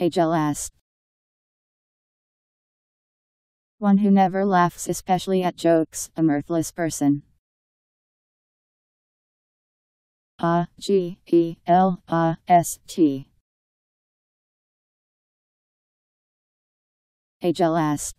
Agelast. One who never laughs, especially at jokes, a mirthless person. A G E L A S T. Agelast.